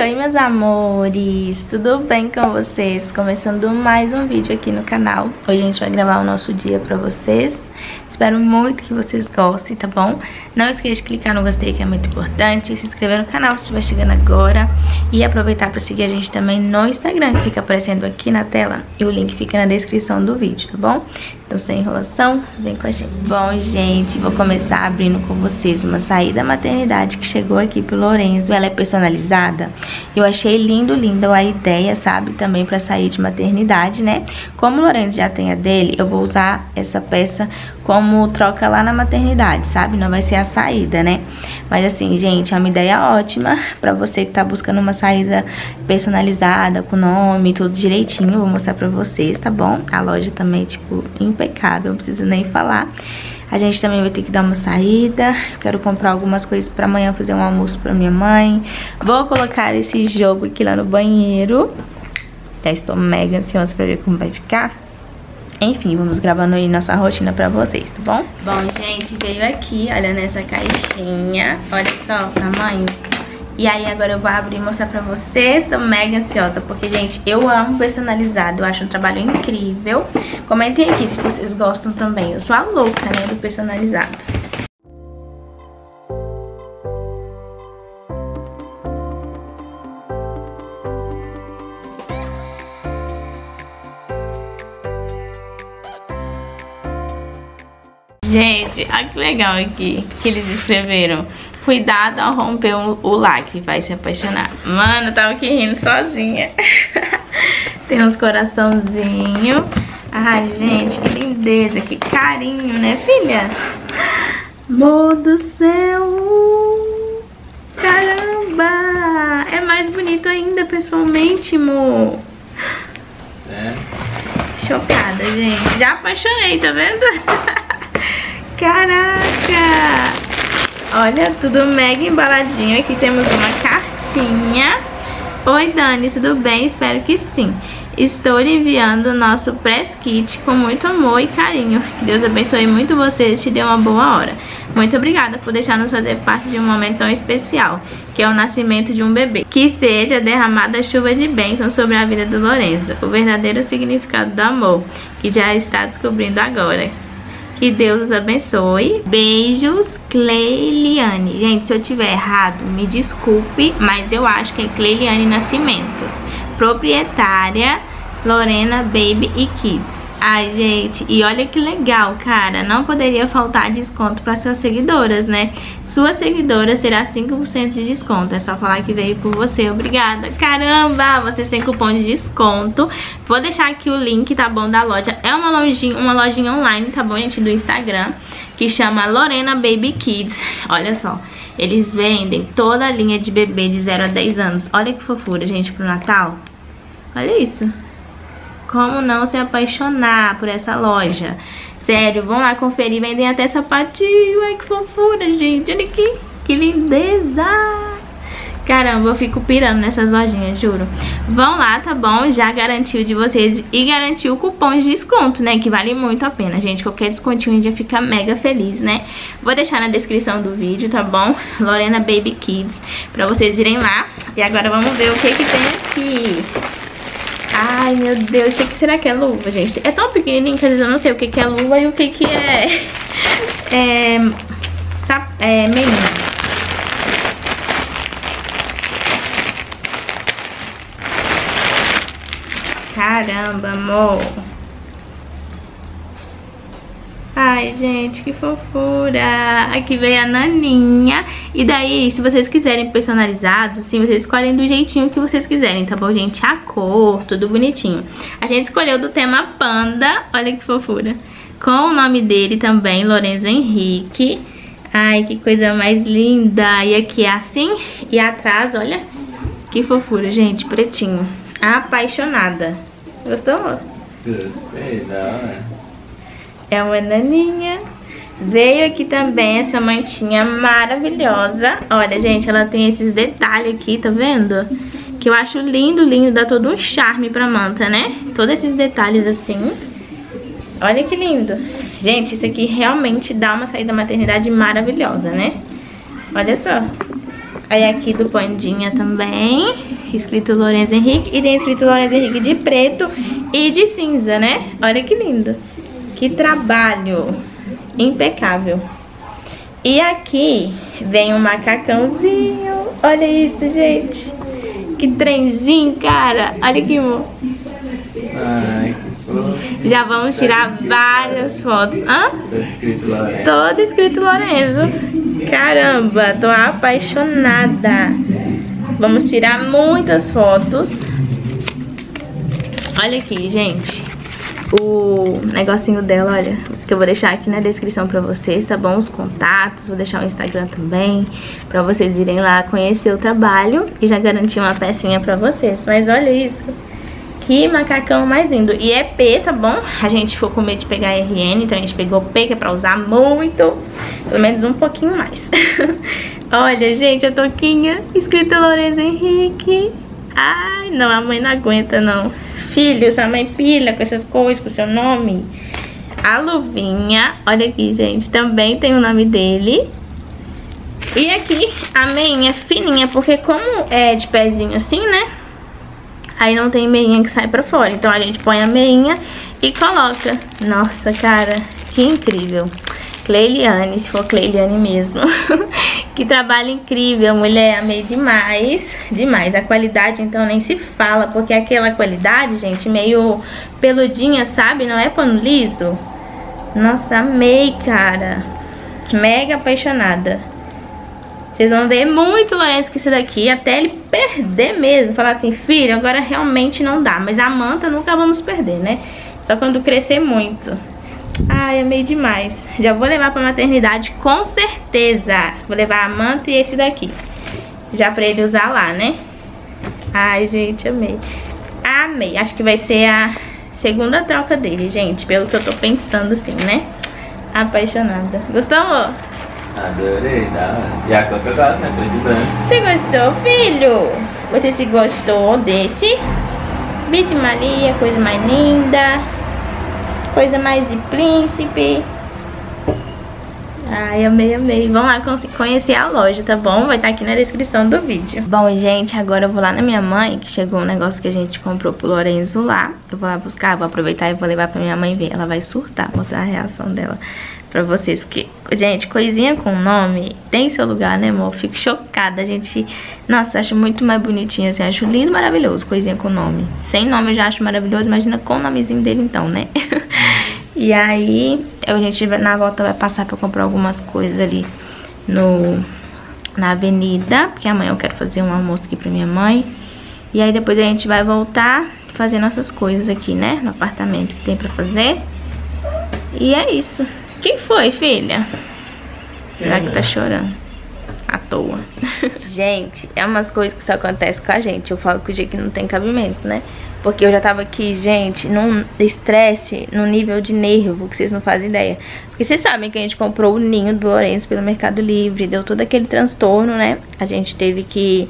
Oi, meus amores, tudo bem com vocês? Começando mais um vídeo aqui no canal. Hoje a gente vai gravar o nosso dia pra vocês Espero muito que vocês gostem, tá bom? Não esqueça de clicar no gostei, que é muito importante. Se inscrever no canal se estiver chegando agora. E aproveitar para seguir a gente também no Instagram, que fica aparecendo aqui na tela. E o link fica na descrição do vídeo, tá bom? Então, sem enrolação, vem com a gente. Bom, gente, vou começar abrindo com vocês uma saída maternidade que chegou aqui pro Lorenzo. Ela é personalizada. Eu achei lindo, lindo a ideia, sabe? Também para sair de maternidade, né? Como o Lorenzo já tem a dele, eu vou usar essa peça como troca lá na maternidade, sabe? Não vai ser a saída, né? Mas assim, gente, é uma ideia ótima pra você que tá buscando uma saída personalizada, com nome, tudo direitinho. vou mostrar pra vocês, tá bom? A loja também, tipo, impecável, não preciso nem falar. A gente também vai ter que dar uma saída. Quero comprar algumas coisas pra amanhã fazer um almoço pra minha mãe. Vou colocar esse jogo aqui lá no banheiro. Já estou mega ansiosa pra ver como vai ficar. Enfim, vamos gravando aí nossa rotina pra vocês, tá bom? Bom, gente, veio aqui, olha nessa caixinha. Olha só o tamanho. E aí agora eu vou abrir e mostrar pra vocês. Tô mega ansiosa, porque, gente, eu amo personalizado. Eu acho um trabalho incrível. Comentem aqui se vocês gostam também. Eu sou a louca, né, do personalizado. Gente, olha que legal aqui que eles escreveram. Cuidado ao romper o, lacre, vai se apaixonar. Mano, eu tava aqui rindo sozinha. Tem uns coraçãozinhos. Ai, gente, que lindeza, que carinho, né, filha? Amor do céu! Caramba! É mais bonito ainda, pessoalmente, amor. Chocada, gente. Já apaixonei, tá vendo? Caraca! Olha, tudo mega embaladinho. Aqui temos uma cartinha. Oi, Dani, tudo bem? Espero que sim. Estou enviando o nosso press kit com muito amor e carinho. Que Deus abençoe muito vocês e te dê uma boa hora. Muito obrigada por deixar-nos fazer parte de um momento tão especial, que é o nascimento de um bebê. Que seja derramada chuva de bênção sobre a vida do Lorenzo, o verdadeiro significado do amor, que já está descobrindo agora. Que Deus os abençoe. Beijos, Cleiliane. Gente, se eu tiver errado, me desculpe, mas eu acho que é Cleiliane Nascimento. Proprietária Lorena Baby e Kids. Ai, gente, e olha que legal, cara. Não poderia faltar desconto para suas seguidoras, né? Suas seguidoras terá 5% de desconto. É só falar que veio por você. Obrigada. Caramba, vocês têm cupom de desconto. Vou deixar aqui o link, tá bom, da loja. É uma lojinha, uma lojinha online, tá bom, gente, do Instagram, que chama Lorena Baby Kids. Olha só. Eles vendem toda a linha de bebê de 0 a 10 anos. Olha que fofura, gente, pro Natal. Olha isso. Como não se apaixonar por essa loja? Sério, vão lá conferir, vendem até sapatinho. Ai, que fofura, gente. Olha aqui, que lindeza. Caramba, eu fico pirando nessas lojinhas, juro. Vão lá, tá bom? Já garantiu de vocês e garantiu cupom de desconto, né? Que vale muito a pena, gente. Qualquer descontinho já fica mega feliz, né? Vou deixar na descrição do vídeo, tá bom? Lorena Baby Kids, pra vocês irem lá. E agora vamos ver o que que tem aqui. Ai, meu Deus, isso aqui será que é luva, gente? É tão pequenininho que às vezes eu não sei o que, que é luva e o que, que é... É... Sap, é menino. Caramba, amor. Ai, gente, que fofura. Aqui veio a naninha. E daí, se vocês quiserem personalizado, assim, vocês escolhem do jeitinho que vocês quiserem, tá bom, gente? A cor, tudo bonitinho. A gente escolheu do tema panda. Olha que fofura. Com o nome dele também, Lorenzo Henrique. Ai, que coisa mais linda. E aqui é assim. E atrás, olha. Que fofura, gente. Pretinho. Apaixonada. Gostou? Gostei, não, é? É uma naninha. Veio aqui também essa mantinha maravilhosa. Olha, gente, ela tem esses detalhes aqui, tá vendo? Que eu acho lindo, lindo. Dá todo um charme pra manta, né? Todos esses detalhes assim. Olha que lindo. Gente, isso aqui realmente dá uma saída maternidade maravilhosa, né? Olha só. Aí aqui do Pandinha também, escrito Lourenço Henrique. E tem escrito Lourenço Henrique de preto e de cinza, né? Olha que lindo. Que trabalho impecável. E aqui vem um macacãozinho. Olha isso, gente. Que trenzinho, cara. Olha que amor. Ai, que Já vamos tirar várias fotos. Hã? Escrito Lourenço. Todo escrito Lorenzo. Caramba, tô apaixonada. Vamos tirar muitas fotos. Olha aqui, gente. O negocinho dela, olha, que eu vou deixar aqui na descrição pra vocês, tá bom? Os contatos, vou deixar o Instagram também, pra vocês irem lá conhecer o trabalho e já garantir uma pecinha pra vocês. Mas olha isso. Que macacão mais lindo. E é P, tá bom? A gente ficou com medo de pegar RN, então a gente pegou P, que é pra usar muito. Pelo menos um pouquinho mais. Olha, gente, a toquinha escrita Lourenço Henrique. Ai, não, a mãe não aguenta, não. Filho, sua mãe pilha com essas coisas, com o seu nome. A luvinha, olha aqui, gente, também tem o nome dele. E aqui a meinha fininha, porque como é de pezinho assim, né? Aí não tem meinha que sai pra fora. Então a gente põe a meinha e coloca. Nossa, cara, que incrível. Cleiliane, se for Cleiliane mesmo. que trabalho incrível, mulher. Amei demais. Demais. A qualidade, então, nem se fala. Porque aquela qualidade, gente, meio peludinha, sabe? Não é pano liso. Nossa, amei, cara. Mega apaixonada. Vocês vão ver muito Lourenço que isso daqui, até ele perder mesmo. Falar assim, filho, agora realmente não dá. Mas a manta nunca vamos perder, né? Só quando crescer muito. Ai, amei demais. Já vou levar pra maternidade com certeza. Vou levar a manta e esse daqui. Já pra ele usar lá, né? Ai, gente, amei. Amei. Acho que vai ser a segunda troca dele, gente. Pelo que eu tô pensando assim, né? Apaixonada. Gostou, amor? Adorei, da hora. E a cor que eu gosto, né? Preto e branco. Você gostou, filho? Você se gostou desse? Bici Maria, coisa mais linda. Coisa mais de príncipe. Ai, amei, amei. Vamos lá con- conhecer a loja, tá bom? Vai estar aqui na descrição do vídeo. Bom, gente, agora eu vou lá na minha mãe, que chegou um negócio que a gente comprou pro Lorenzo lá. Eu vou lá buscar, vou aproveitar e vou levar pra minha mãe ver. Ela vai surtar, mostrar a reação dela pra vocês. Porque, gente, coisinha com nome tem seu lugar, né, amor? Fico chocada, gente. Nossa, acho muito mais bonitinho, assim. Acho lindo, maravilhoso, coisinha com nome. Sem nome eu já acho maravilhoso, imagina com o nomezinho dele então, né? e aí, a gente na volta vai passar pra comprar algumas coisas ali no, na avenida. Porque amanhã eu quero fazer um almoço aqui pra minha mãe. E aí depois a gente vai voltar fazer nossas coisas aqui, né? No apartamento que tem pra fazer. E é isso. Quem foi, filha? Será que tá chorando? À toa. gente, é umas coisas que só acontecem com a gente. Eu falo que o dia que não tem cabimento, né? Porque eu já tava aqui, gente, num estresse, num nível de nervo que vocês não fazem ideia. Porque vocês sabem que a gente comprou o ninho do Lourenço pelo Mercado Livre, deu todo aquele transtorno, né? A gente teve que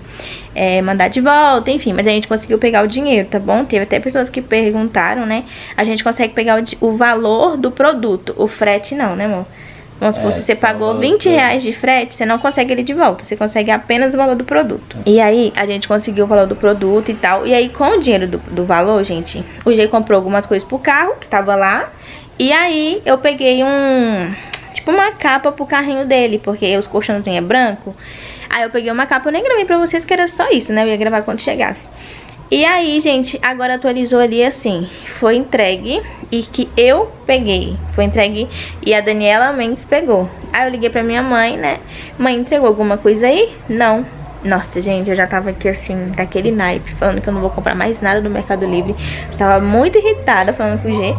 é, mandar de volta, enfim, mas a gente conseguiu pegar o dinheiro, tá bom? Teve até pessoas que perguntaram, né? A gente consegue pegar o, o valor do produto, o frete não, né, amor? Vamos supor, É, se você pagou o 20 valor. reais de frete, você não consegue ele de volta. Você consegue apenas o valor do produto. E aí, a gente conseguiu o valor do produto e tal. E aí, com o dinheiro do, do valor, gente, o G comprou algumas coisas pro carro, que tava lá. E aí, eu peguei um... Tipo, uma capa pro carrinho dele, porque os colchãozinhos é branco. Aí eu peguei uma capa, eu nem gravei pra vocês que era só isso, né? Eu ia gravar quando chegasse. E aí, gente, agora atualizou ali assim, foi entregue e que eu peguei. Foi entregue e a Daniela Mendes pegou. Aí eu liguei pra minha mãe, né? Mãe, entregou alguma coisa aí? Não. Nossa, gente, eu já tava aqui assim, daquele naipe, falando que eu não vou comprar mais nada do Mercado Livre. Eu tava muito irritada falando com o G.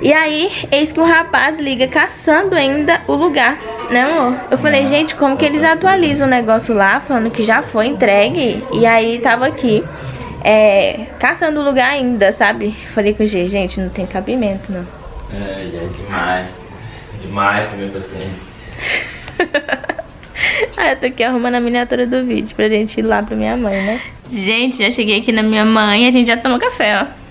E aí, eis que o rapaz liga caçando ainda o lugar, né amor? Eu falei, gente, como que eles atualizam o negócio lá, falando que já foi entregue? E aí, tava aqui, é, caçando o lugar ainda, sabe? Falei com o G, gente, não tem cabimento, não. É, já é demais. Demais pra minha paciência. Ah, eu tô aqui arrumando a miniatura do vídeo pra gente ir lá pra minha mãe, né? Gente, já cheguei aqui na minha mãe e a gente já tomou café, ó.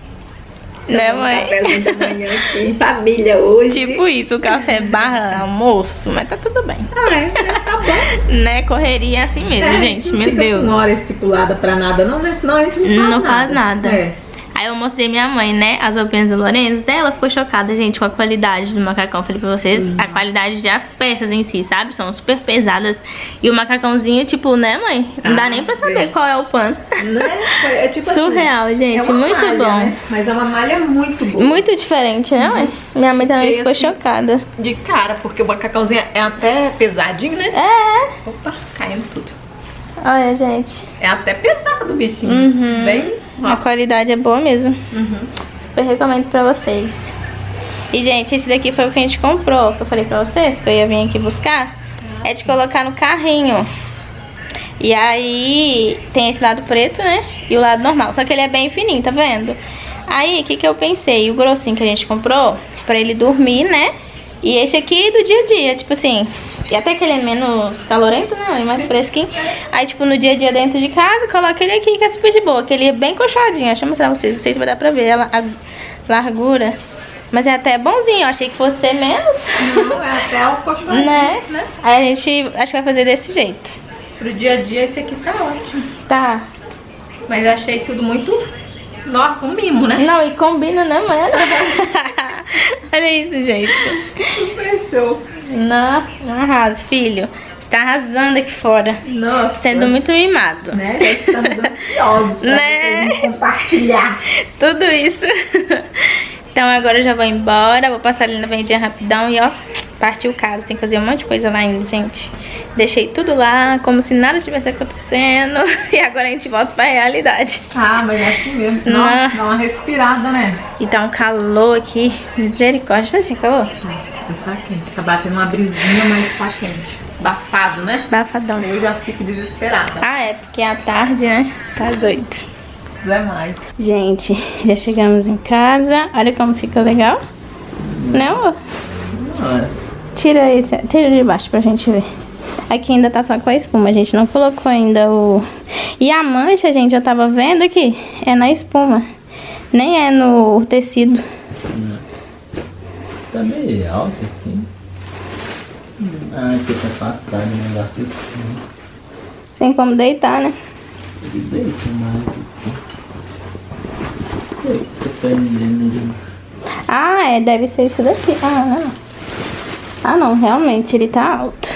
Né, mãe? cafezinho da manhã aqui em família hoje. Tipo isso, o café barra almoço, mas tá tudo bem. Ah, é, tá bom. Né, correria é assim mesmo, É, gente, não meu Deus. com hora estipulada pra nada, não, né? Senão a gente não faz Não nada. faz nada. É. Aí eu mostrei minha mãe, né, as roupinhas do Lourenço, dela ficou chocada, gente, com a qualidade do macacão. Falei pra vocês, a qualidade das peças em si, sabe? São super pesadas. E o macacãozinho, tipo, né, mãe? Não dá Ah, nem pra saber é. qual é o pano. Né? É tipo assim, Surreal, gente, é muito malha, bom. né? Mas é uma malha muito boa. Muito diferente, né, mãe? Minha mãe também ficou assim. chocada. De cara, porque o macacãozinho é até pesadinho, né? É, Opa, caindo tudo. Olha, gente. É até pesado o bichinho. Uhum. Bem. A qualidade é boa mesmo. Uhum. Super recomendo pra vocês. E, gente, esse daqui foi o que a gente comprou. Que eu falei pra vocês que eu ia vir aqui buscar. É de colocar no carrinho. E aí tem esse lado preto, né? E o lado normal. Só que ele é bem fininho, tá vendo? Aí, o que, que eu pensei? O grossinho que a gente comprou, pra ele dormir, né? E esse aqui do dia a dia, tipo assim. E até que ele é menos calorento, né? E mais fresquinho. Aí, tipo, no dia a dia dentro de casa, coloca ele aqui, que é super de boa. Que ele é bem coxadinho. Deixa eu mostrar pra vocês. Não sei se vai dar pra ver ela, a largura. Mas é até bonzinho. Eu achei que fosse ser menos. Não, é até o colchonete, Né? né? Aí a gente acho que vai fazer desse jeito. Pro dia a dia esse aqui tá ótimo. Tá. Mas eu achei tudo muito. Nossa, um mimo, né? Não, e combina, né, mano? Olha isso, gente. Super Não, não arrasa, filho. Você tá arrasando aqui fora. Nossa. Sendo muito mimado. Né? Estamos ansiosos pra Né? compartilhar. Tudo isso. Então agora eu já vou embora. Vou passar ali na vendinha rapidão e ó, partiu o caso. Tem que fazer um monte de coisa lá ainda, gente. Deixei tudo lá, como se nada tivesse acontecendo. E agora a gente volta pra realidade. Ah, mas é assim mesmo. Não. Dá, uma respirada, né? E tá um calor aqui. Misericórdia, tá calor? Mas tá quente. Tá batendo uma brisinha, mas tá quente. Bafado, né? Bafadão. Eu já fico desesperada. Ah, é porque é à tarde, né? Tá doido. Não é mais. Gente, já chegamos em casa. Olha como fica legal. Né, amor? Nossa. Tira esse, tira de baixo pra gente ver. Aqui ainda tá só com a espuma, a gente não colocou ainda o... E a mancha, gente, eu tava vendo aqui, é na espuma. Nem é no tecido. Tá meio alto aqui. Ah, aqui tá passado o negócio aqui. Tem como deitar, né? Ele deita mais aqui. Sei que você tá entendendo. Ah, é, deve ser isso daqui. Ah, não. Ah, não, realmente, ele tá alto.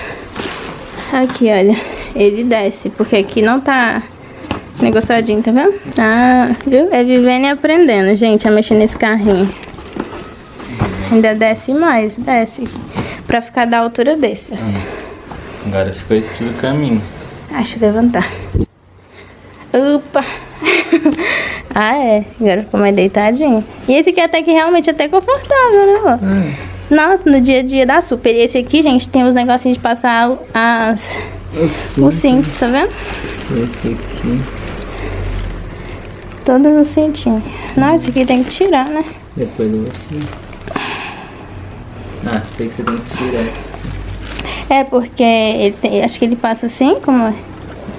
Aqui, olha, ele desce, porque aqui não tá negociadinho, tá vendo? Ah, viu? É vivendo e aprendendo, gente, a mexer nesse carrinho. Ainda desce mais, desce. Pra ficar da altura desse, ó. Agora ficou estilo caminho. Ah, deixa eu levantar. Opa! ah, é. Agora ficou mais deitadinho. E esse aqui até que realmente é até confortável, né, amor? Hum. Nossa, no dia a dia dá super. E esse aqui, gente, tem os negocinhos de passar as, Esse, os cintos, tá vendo? esse aqui. Todos os cintinhos. Nossa, esse aqui tem que tirar, né? Depois eu vou tirar. Ah, sei que você tem que tirar esse. É porque ele tem, acho que ele passa assim, como é?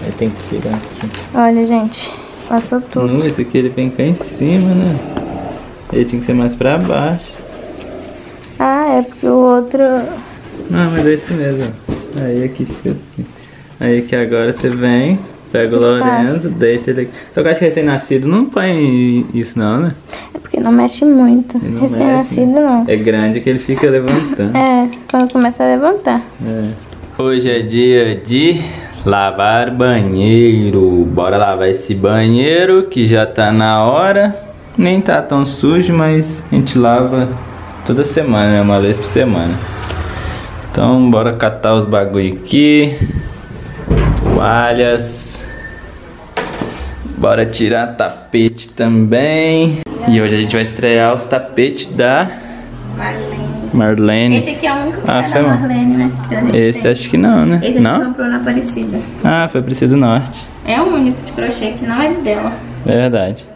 Aí tem que tirar aqui. Olha, gente, passou tudo. Hum, esse aqui ele vem cá em cima, né? Ele tinha que ser mais pra baixo. Ah, é porque o outro. Não, mas é isso mesmo. Aí aqui fica assim. Aí aqui agora você vem, pega o passa. deita ele aqui. Só que eu acho que recém-nascido não põe isso não, né? É porque não mexe muito. Recém-nascido mexe, não. É grande que ele fica levantando. É, quando começa a levantar. É. Hoje é dia de lavar banheiro. Bora lavar esse banheiro que já tá na hora. Nem tá tão sujo, mas a gente lava toda semana, né? Uma vez por semana. Então, bora catar os bagulho aqui. Toalhas. Bora tirar tapete também. E hoje a gente vai estrear os tapetes da Marlene. Marlene. Esse aqui é o único que Ah, é foi. Marlene, né? Esse tem. acho que não, né? Esse a gente não? comprou na Aparecida. Ah, foi Preciso do Norte. É o único de crochê que não é dela. É verdade.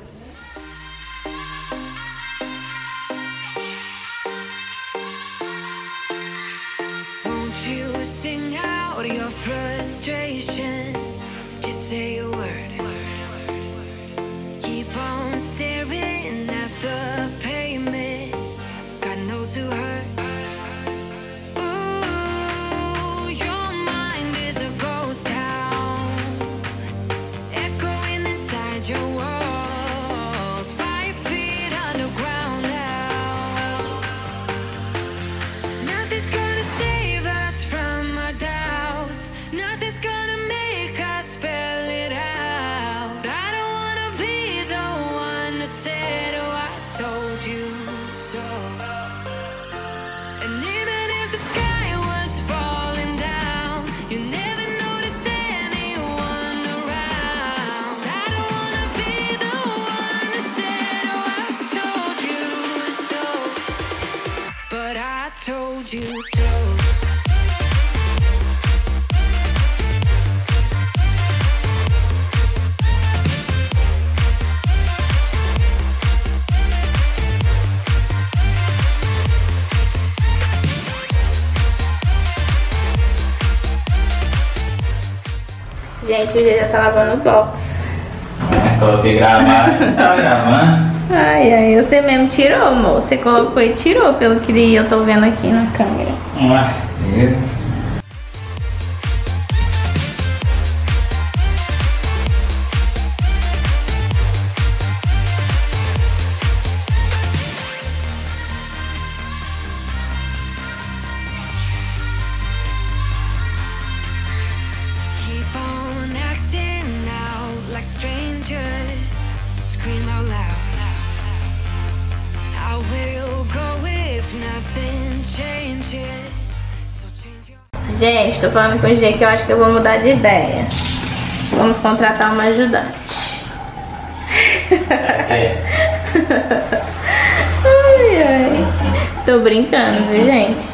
Gente, o G já tá lavando o box. Coloquei gravar, tava gravando. Ai, ai, você mesmo tirou, amor. Você colocou e tirou, pelo que eu tô vendo aqui na câmera. Ué, eu- tô falando com o G que eu acho que eu vou mudar de ideia. Vamos contratar uma ajudante. É. Ai, ai. Tô brincando, viu, gente?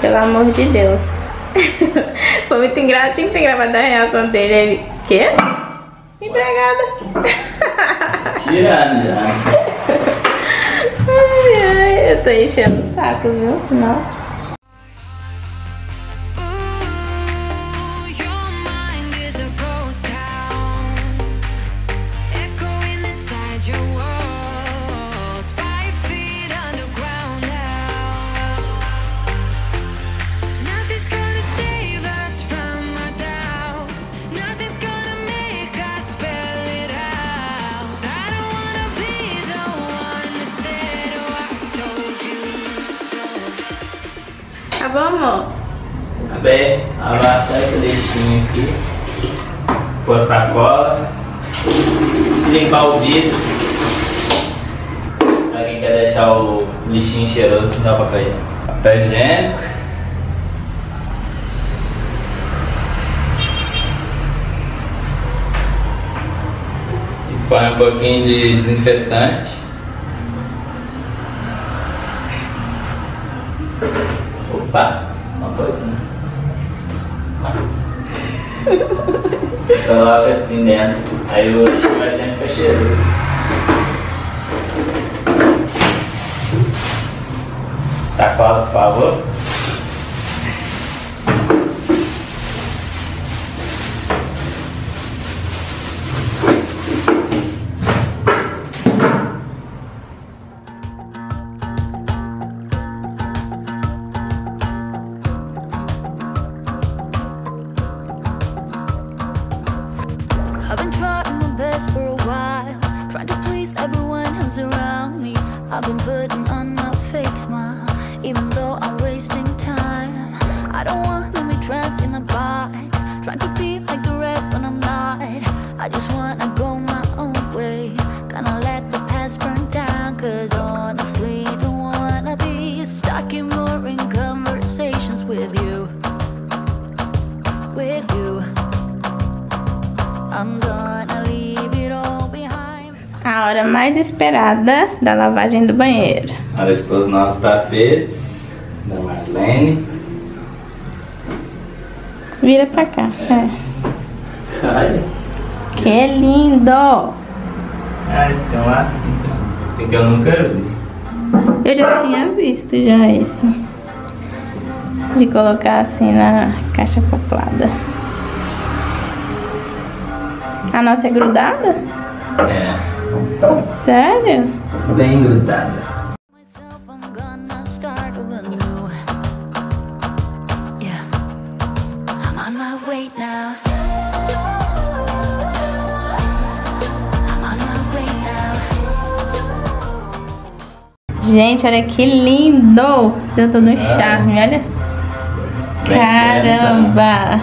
Pelo amor de Deus. Foi muito engraçado ter gravado a reação dele. Ele, quê? Empregada. Tirando já. Ai, ai, eu tô enchendo o saco, viu? Não. Bem, abaixar esse lixinho aqui. Pôr a sacola. Limpar o vidro. Pra quem quer deixar o lixinho cheiroso, dá o papel higiênico. Papel higiênico. E põe um pouquinho de desinfetante. Coloca assim dentro, aí o vai sempre ficar cheiroso. Sacola, por favor. Hora mais esperada da lavagem do banheiro. Hora de pôr os nossos tapetes da Marlene. Vira pra cá. É. Olha. Que lindo! Ah, esse tem um lacinho. Esse aqui eu nunca vi. Eu já tinha visto já esse. De colocar assim na caixa acoplada. A nossa é grudada? É, Sério? Bem grudada. Gente, olha que lindo! Deu todo um é. charme, olha. Tá? Caramba!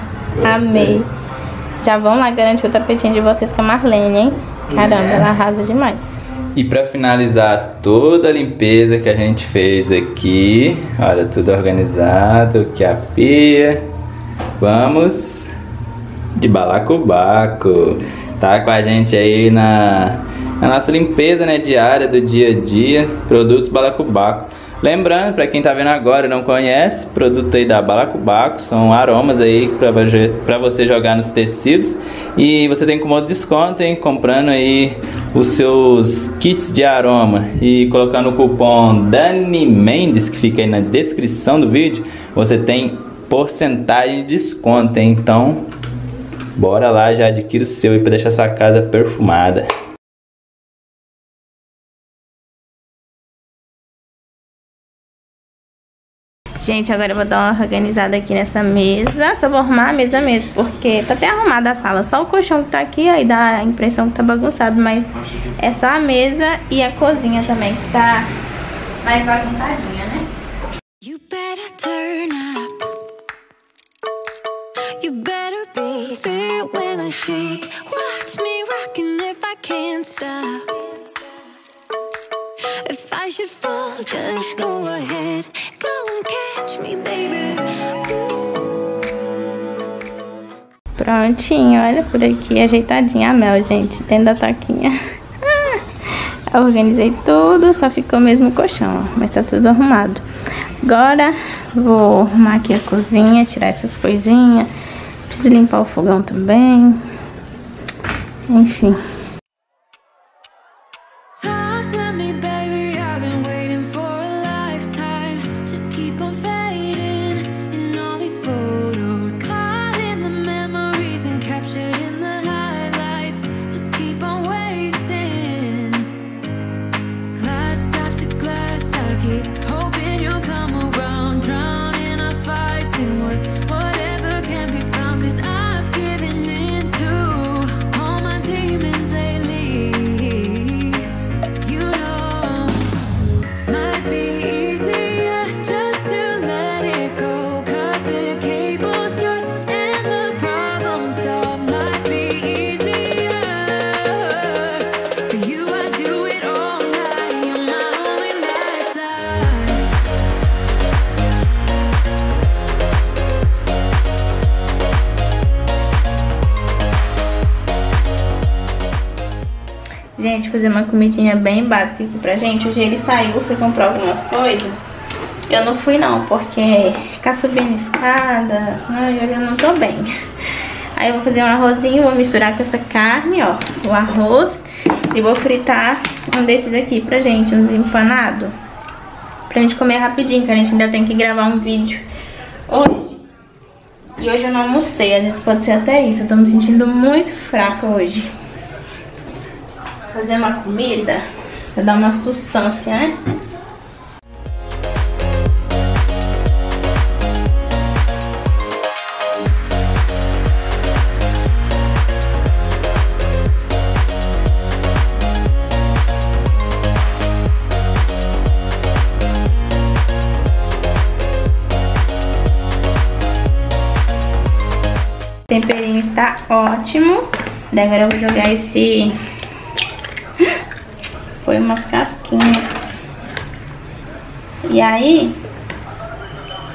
Amei. Já vão lá garantir o tapetinho de vocês com a Marlene, hein? Caramba, É. ela arrasa demais. E pra finalizar toda a limpeza que a gente fez aqui, olha, tudo organizado, aqui a pia. Vamos de balacobaco. Tá com a gente aí na, na nossa limpeza né, diária do dia a dia, produtos balacobaco. Lembrando, para quem tá vendo agora e não conhece, produto aí da Balacobaco, são aromas aí para você jogar nos tecidos. E você tem como desconto, hein, comprando aí os seus kits de aroma e colocando o cupom Dani Mendes, que fica aí na descrição do vídeo, você tem porcentagem de desconto, hein? Então, bora lá, já adquira o seu aí para deixar sua casa perfumada. Gente, agora eu vou dar uma organizada aqui nessa mesa. Só vou arrumar a mesa mesmo, porque tá até arrumada a sala. Só o colchão que tá aqui, aí dá a impressão que tá bagunçado. Mas é só a mesa e a cozinha também, que tá mais bagunçadinha, né? You better turn up. You better be there when I shake. Watch me rocking if I can't stop. I should fall, just go ahead. Go and catch me, baby. Prontinho, olha por aqui, ajeitadinha a Mel, gente, dentro da toquinha. Eu organizei tudo, só ficou mesmo o colchão, ó, mas tá tudo arrumado. Agora, vou arrumar aqui a cozinha, tirar essas coisinhas. Preciso limpar o fogão também. Enfim. Fazer uma comidinha bem básica aqui pra gente. Hoje ele saiu, foi comprar algumas coisas. Eu não fui não, porque ficar subindo escada, ai, eu não tô bem. Aí eu vou fazer um arrozinho, vou misturar com essa carne, ó, o arroz. E vou fritar um desses aqui pra gente, uns empanados. Pra gente comer rapidinho, que a gente ainda tem que gravar um vídeo hoje. E hoje eu não almocei, às vezes pode ser até isso. Eu tô me sentindo muito fraca hoje fazer uma comida pra dar uma sustância, né? Temperinho está ótimo. Daí agora eu vou jogar esse foi umas casquinhas. E aí,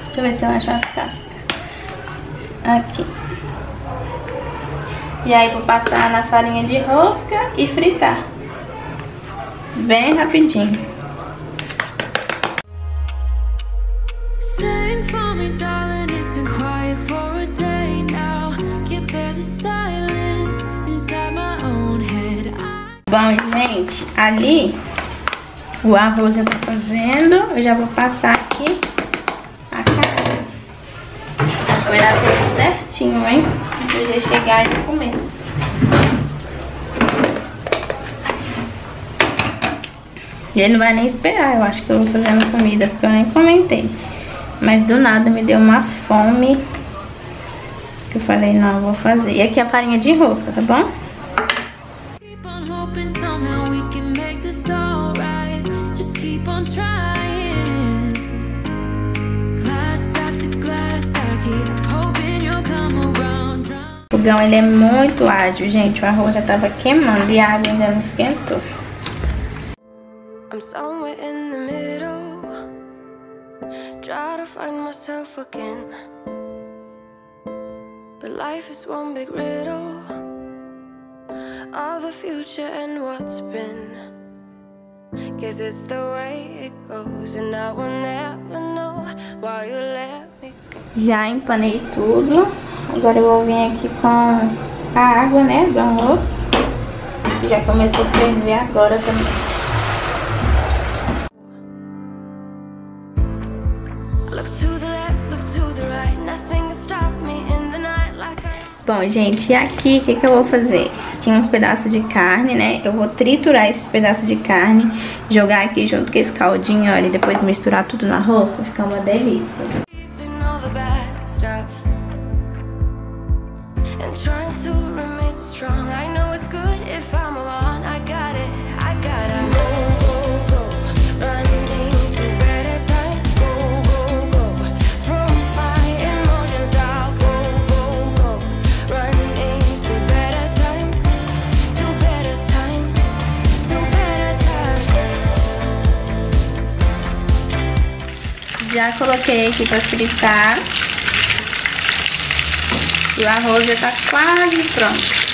deixa eu ver se eu acho as cascas. Aqui. E aí vou passar na farinha de rosca e fritar. Bem rapidinho. Bom, gente, ali o arroz já tá fazendo. Eu já vou passar aqui a carne. Acho que vai dar tudo certinho, hein? Pra eu já chegar e comer. E ele não vai nem esperar, eu acho que eu vou fazendo comida, porque eu nem comentei. Mas do nada me deu uma fome. Que eu falei, não, eu vou fazer. E aqui é a farinha de rosca, tá bom? O fogão ele é muito ágil, gente. O arroz já tava queimando e a água ainda não esquentou. I'm somewhere in the middle. Try to find myself again. But life is one big riddle of the future and what's been. Guess it's the way it goes, and I will never know why you let me go. Já empanei tudo. Agora eu vou vir aqui com a água, né, do arroz. Já começou a ferver agora também. Bom, gente, e aqui o que, que eu vou fazer? Tinha uns pedaços de carne, né? Eu vou triturar esses pedaços de carne, jogar aqui junto com esse caldinho, olha, e depois misturar tudo no arroz, vai ficar uma delícia. Coloquei aqui pra fritar. E o arroz já tá quase pronto.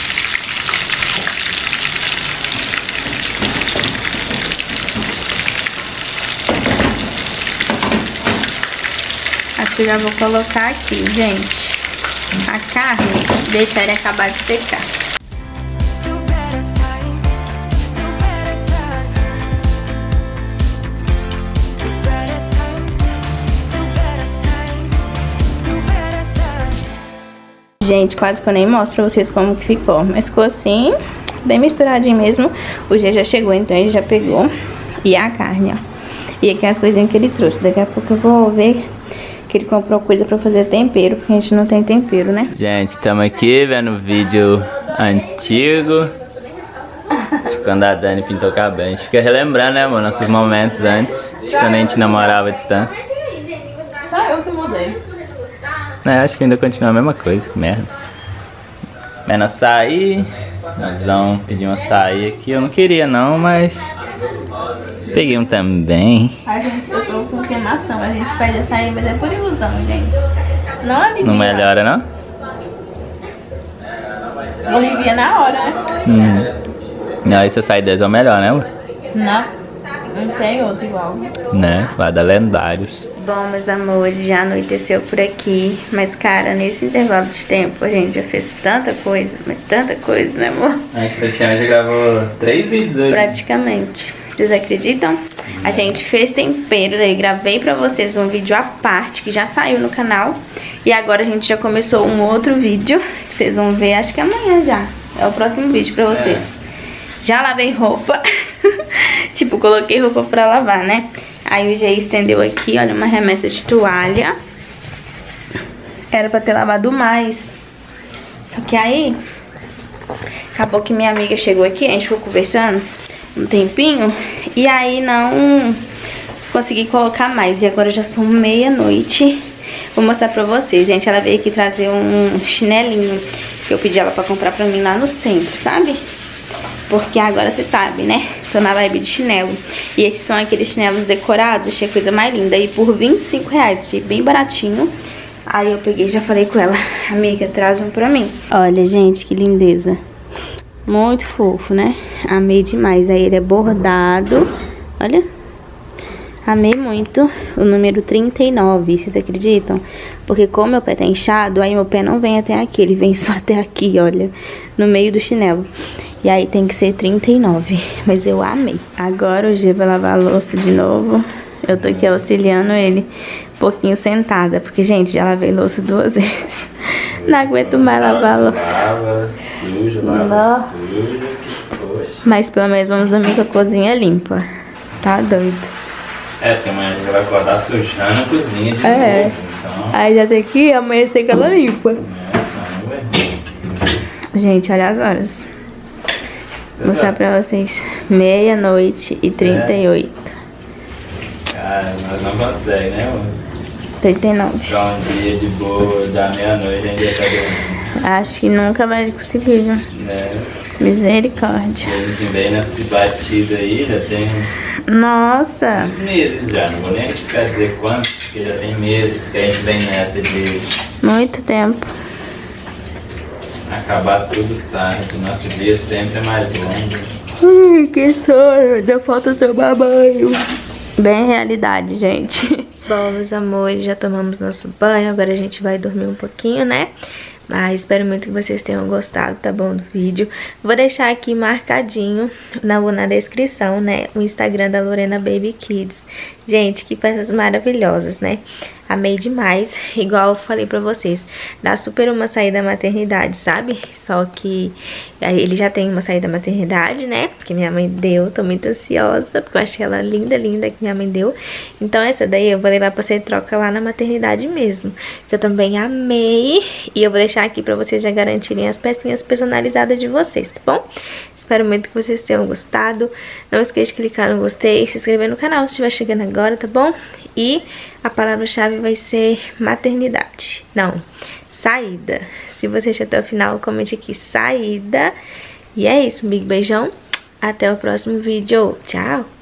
Eu já vou colocar aqui, gente. A carne, deixa ele acabar de secar. Gente, quase que eu nem mostro pra vocês como que ficou. Mas ficou assim, bem misturadinho mesmo. O G já chegou, então ele já pegou. E a carne, ó. E aqui as coisinhas que ele trouxe. Daqui a pouco eu vou ver que ele comprou coisa pra fazer tempero, porque a gente não tem tempero, né? Gente, estamos aqui vendo o vídeo antigo de quando a Dani pintou cabelo. A gente fica relembrando, né, amor, nossos momentos antes, de quando a gente namorava à distância. Só eu que mudei. É, acho que ainda continua a mesma coisa, que merda. Menos açaí, Nozão pediu um açaí aqui, eu não queria não, mas peguei um também. A gente, eu tô com queimação, a gente pede açaí, mas é por ilusão, gente. Não alivia. Não melhora não? Alivia na hora, né? Hum. Não, esse açaí 10 é o melhor, né? Não, não tem outro igual. Né? Lá da Lendários. Bom, meus amores, já anoiteceu por aqui. Mas, cara, nesse intervalo de tempo, a gente já fez tanta coisa, mas tanta coisa, né, amor? A gente já gravou três vídeos hoje. Praticamente. Vocês acreditam? A gente fez tempero, daí gravei pra vocês um vídeo à parte que já saiu no canal. E agora a gente já começou um outro vídeo, que vocês vão ver, acho que amanhã já. É o próximo vídeo pra vocês. Já lavei roupa. tipo, coloquei roupa pra lavar, né? Aí o G estendeu aqui, olha, uma remessa de toalha. Era pra ter lavado mais. Só que aí, acabou que minha amiga chegou aqui, a gente ficou conversando um tempinho. E aí não consegui colocar mais. E agora já são meia-noite. Vou mostrar pra vocês, gente. Ela veio aqui trazer um chinelinho que eu pedi ela pra comprar pra mim lá no centro, sabe? Porque agora você sabe, né? Tô na vibe de chinelo. E esses são aqueles chinelos decorados. Achei a coisa mais linda. E por 25 reais, achei bem baratinho. Aí eu peguei e já falei com ela, amiga, traz um pra mim. Olha, gente, que lindeza. Muito fofo, né? Amei demais. Aí ele é bordado. Olha. Amei muito o número 39, vocês acreditam? Porque como meu pé tá inchado, aí meu pé não vem até aqui, ele vem só até aqui, olha, no meio do chinelo. E aí tem que ser 39, mas eu amei. Agora o G vai lavar a louça de novo. Eu tô aqui auxiliando ele um pouquinho sentada, porque, gente, já lavei louça duas vezes. Não aguento mais lavar a louça. Lava, suja, Não. suja. Poxa. Mas pelo menos vamos dormir com a cozinha limpa. Tá doido. É, tem amanhã a gente vai acordar sujando a cozinha de É. novo. Então, Aí já tem que amanhecer com ela limpa. vai. Gente, olha as horas. Vou mostrar pra vocês. Meia-noite e 38. Ah, nós não consegue, né, mano? 39. Pra um dia de boa, da meia-noite, a gente já tá dormindo, Acho que nunca vai conseguir, viu? né? Misericórdia. E a gente vem nessa batida aí, já tem uns Nossa. meses já, não vou nem ficar dizer quantos, porque já tem meses que a gente vem nessa de Muito tempo. Acabar tudo tarde. Nosso dia sempre é mais longo. Ai, que sono. Deu falta tomar banho. Bem realidade, gente. Bom, meus amores, já tomamos nosso banho. Agora a gente vai dormir um pouquinho, né? Mas espero muito que vocês tenham gostado, tá bom, do vídeo. Vou deixar aqui marcadinho na, na descrição, né? O Instagram da Lorena Baby Kids. Gente, que peças maravilhosas, né? Amei demais, igual eu falei pra vocês, dá super uma saída da maternidade, sabe? Só que ele já tem uma saída da maternidade, né? Que minha mãe deu, tô muito ansiosa, porque eu achei ela linda, linda que minha mãe deu. Então essa daí eu vou levar pra ser troca lá na maternidade mesmo, que eu também amei. E eu vou deixar aqui pra vocês já garantirem as pecinhas personalizadas de vocês, tá bom? Espero muito que vocês tenham gostado. Não esqueça de clicar no gostei, se inscrever no canal se estiver chegando agora, tá bom? E a palavra-chave vai ser maternidade. Não, saída. Se você assistiu até o final, comente aqui saída. E é isso, um big beijão. Até o próximo vídeo. Tchau!